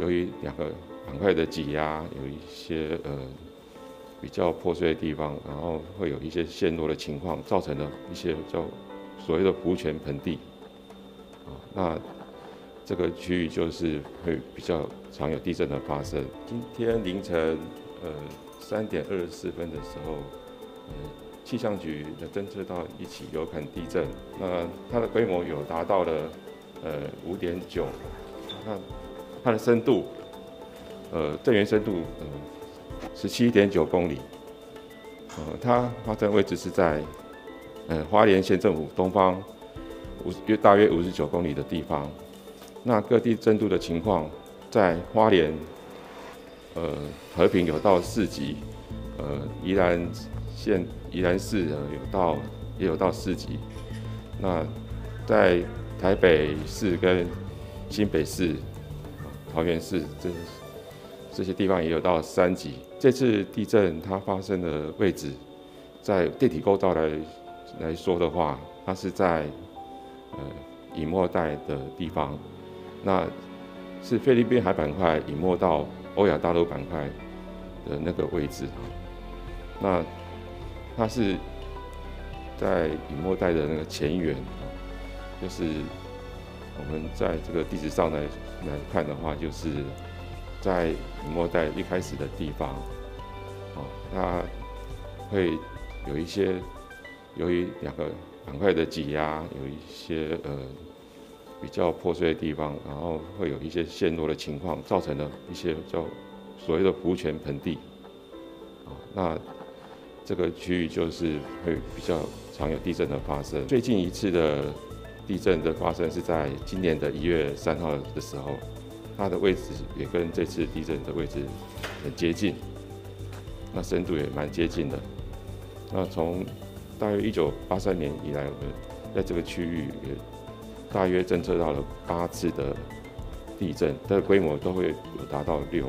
由于两个板块的挤压，有一些呃比较破碎的地方，然后会有一些陷落的情况，造成了一些叫所谓的湖泉盆地啊。那这个区域就是会比较常有地震的发生。今天凌晨呃三点二十四分的时候，呃气象局的侦测到一起有感地震，那它的规模有达到了呃五点九，那它的深度，呃震源深度呃十七点九公里，呃它发生位置是在呃花莲县政府东方五约大约五十九公里的地方，那各地震度的情况，在花莲呃和平有到四级，呃宜兰县宜兰市呃有到也有到四级，那在台北市跟新北市、桃园市这这些地方也有到三级。这次地震它发生的位置，在地体构造来来说的话，它是在呃隐没带的地方，那是菲律宾海板块隐没到欧亚大陆板块的那个位置那它是在隐没带的那个前缘就是我们在这个地址上来来看的话，就是在隐没带一开始的地方，啊，它会有一些由于两个板块的挤压，有一些呃比较破碎的地方，然后会有一些陷落的情况，造成了一些叫所谓的湖泉盆地，啊，那这个区域就是会比较常有地震的发生。最近一次的地震的发生是在今年的一月三号的时候，它的位置也跟这次地震的位置很接近，那深度也蛮接近的。那从大约一九八三年以来，我们在这个区域也大约侦测到了八次的地震，它的规模都会有达到六。